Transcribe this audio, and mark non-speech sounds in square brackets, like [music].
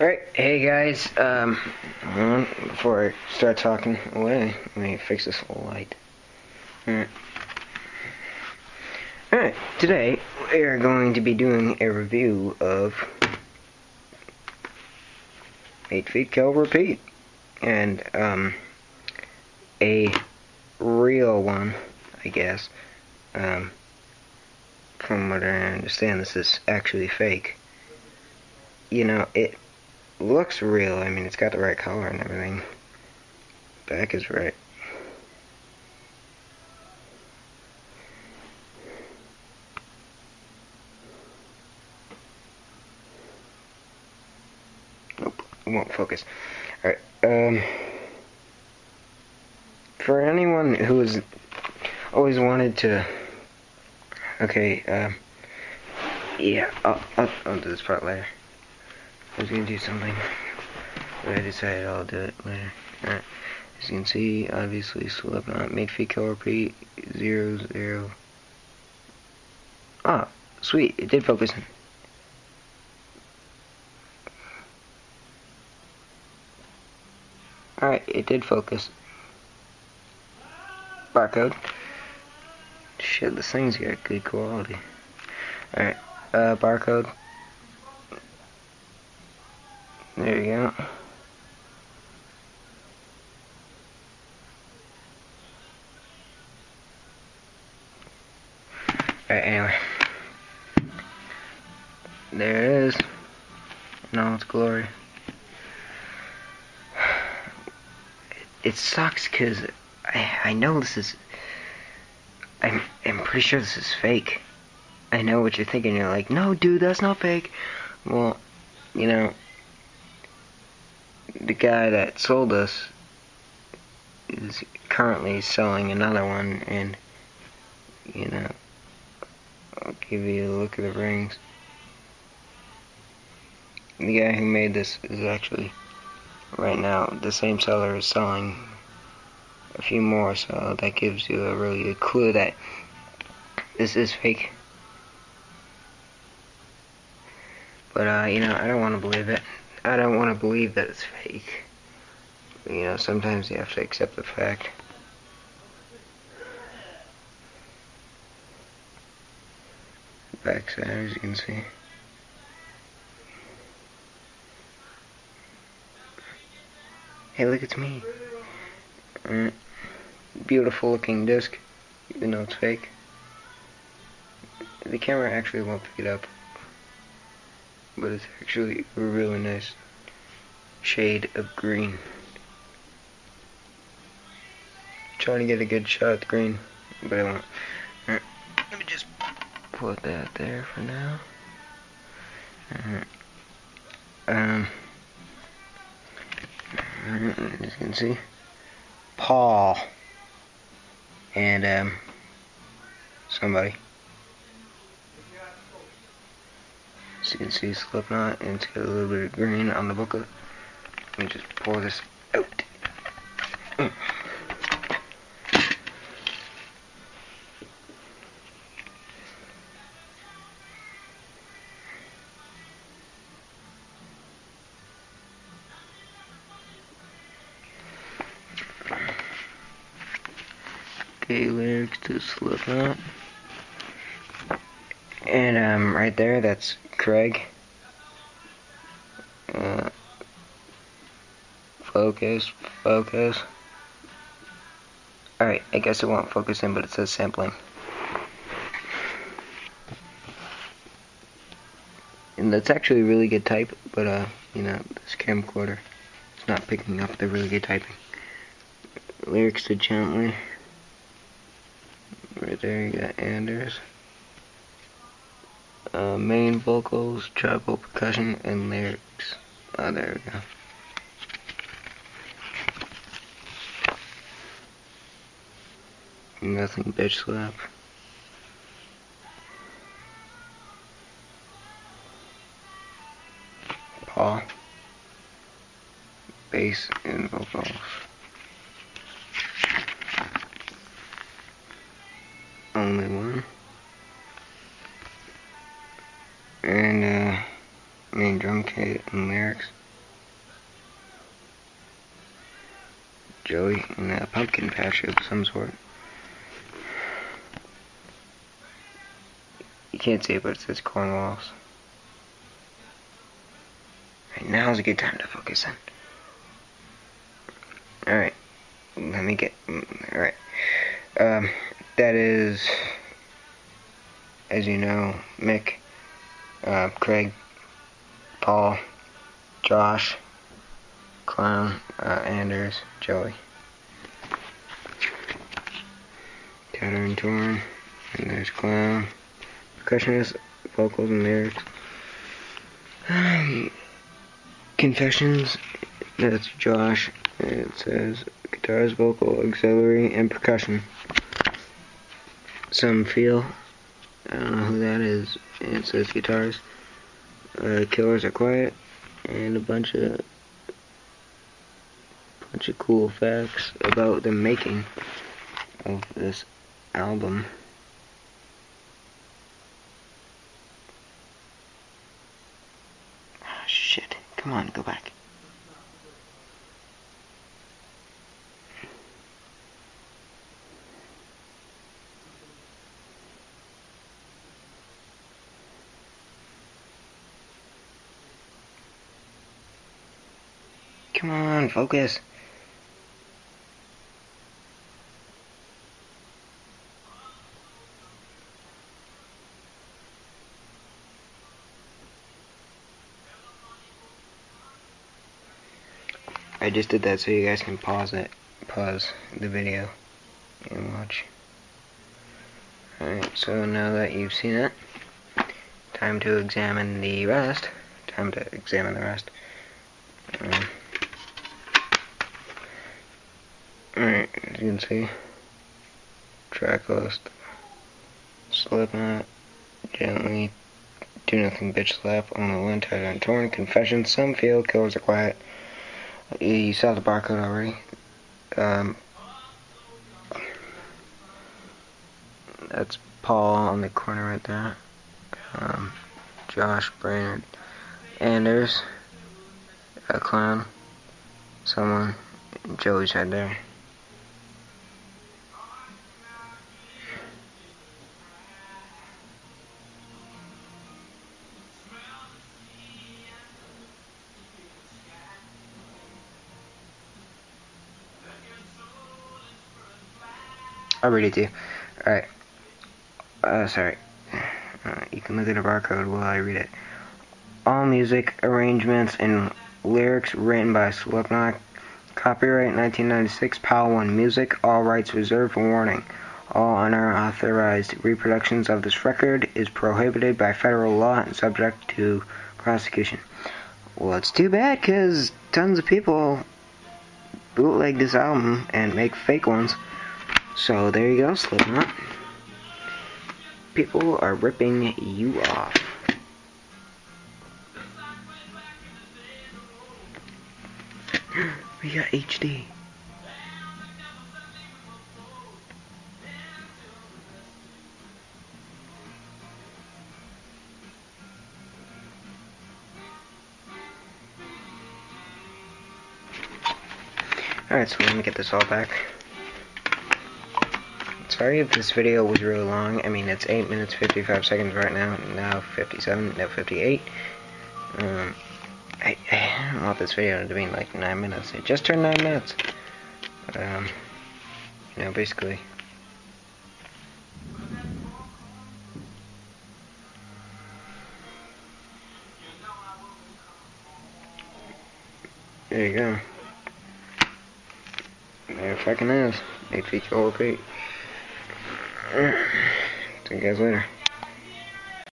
Alright, hey guys, um, before I start talking away, let me fix this light. Alright. Alright, today we are going to be doing a review of Mate Feed Kill Repeat. And, um, a real one, I guess. Um, from what I understand, this is actually fake. You know, it looks real. I mean, it's got the right color and everything. Back is right. Nope, won't focus. Alright, um... For anyone who has always wanted to... Okay, um... Yeah, I'll, I'll, I'll do this part later. I was gonna do something, but I decided I'll do it later. Alright, as you can see, obviously Slipknot, made kill repeat, zero, zero. Ah, sweet, it did focus. Alright, it did focus. Barcode. Shit, this thing's got good quality. Alright, uh, barcode. There you go. Anyway. There it is. All its glory. It, sucks because I, I know this is... I'm, I'm pretty sure this is fake. I know what you're thinking. You're like, no, dude, that's not fake. Well, you know, the guy that sold us is currently selling another one, and you know, I'll give you a look at the rings. The guy who made this is actually right now the same seller is selling a few more, so that gives you a really good clue that this is fake. But uh, you know, I don't want to believe it. I don't want to believe that it's fake. You know, sometimes you have to accept the fact. Backside, as you can see. Hey, look, it's me. Mm. Beautiful looking disc, even though it's fake. The camera actually won't pick it up but it's actually a really nice shade of green. Trying to get a good shot at the green, but I won't. Right. Let me just put that there for now. Right. Um, as you can see, Paul and um, somebody. So you can see Slipknot, and it's got a little bit of green on the booklet. Let me just pour this out. Okay, lyrics to Slipknot. And um, right there, that's Craig. Uh, focus, focus. Alright, I guess it won't focus in, but it says sampling. And that's actually a really good type, but uh, you know, this camcorder is not picking up the really good typing. Lyrics to Gently. Right there you got Anders uh, main vocals, tribal percussion, and lyrics. Oh, there we go. Nothing bitch slap. Paul. Bass and vocals. Eric's. Joey in a pumpkin patch of some sort. You can't see it, but it says Cornwalls. Now's a good time to focus in. Alright. Let me get. Mm, alright. Um, that is. As you know, Mick, uh, Craig, Paul. Josh, Clown, uh, Anders, Joey. Tattered and Torn, and there's Clown, percussionist, vocals and lyrics. Um, confessions, that's Josh, it says guitars, vocal, auxiliary, and percussion. Some feel, I don't know who that is, it says guitars. Uh, killers are quiet, and a bunch of bunch of cool facts about the making of this album. Oh, shit. Come on, go back. Come on, focus. I just did that so you guys can pause it, pause the video and watch. Alright, so now that you've seen it, time to examine the rest. Time to examine the rest. Um, Alright, as you can see, track list, Slipknot, Gently, Do Nothing Bitch Slap, Only One, Tied and Torn, Confession, Some Feel, Killers Are Quiet, you saw the barcode already. Um, that's Paul on the corner right there. Um, Josh Brainard. Anders. A clown. Someone. Joey's head there. It to you. Alright. Uh, sorry. Uh, you can look at the barcode while I read it. All music, arrangements, and lyrics written by Slipknot. Copyright 1996, PAL 1 Music. All rights reserved warning. All unauthorized reproductions of this record is prohibited by federal law and subject to prosecution. Well, it's too bad because tons of people bootleg this album and make fake ones. So there you go, Slipknot. People are ripping you off. [gasps] we got HD. Alright, so let me get this all back. Sorry if this video was really long. I mean, it's 8 minutes 55 seconds right now. Now 57, now 58. Um, I, I don't want this video to be like 9 minutes. It just turned 9 minutes. Um, you know, basically. There you go. There fucking is. 8 feet over feet. See you guys later.